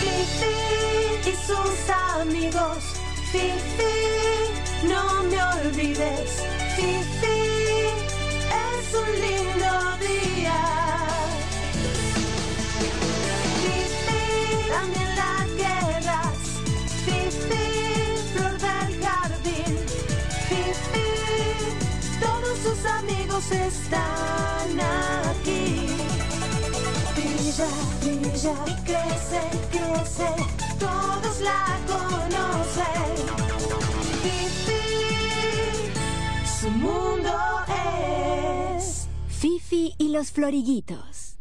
Fifi y sus amigos. Fifi, no me olvides. Fifi, es un lindo día. Fifi, también la querrás. Fifi, flor del jardín. Fifi, todos sus amigos están aquí. Brilla, brilla y crece, crece, todos la conocen. Fifi, su mundo es. Fifi y los floriguitos.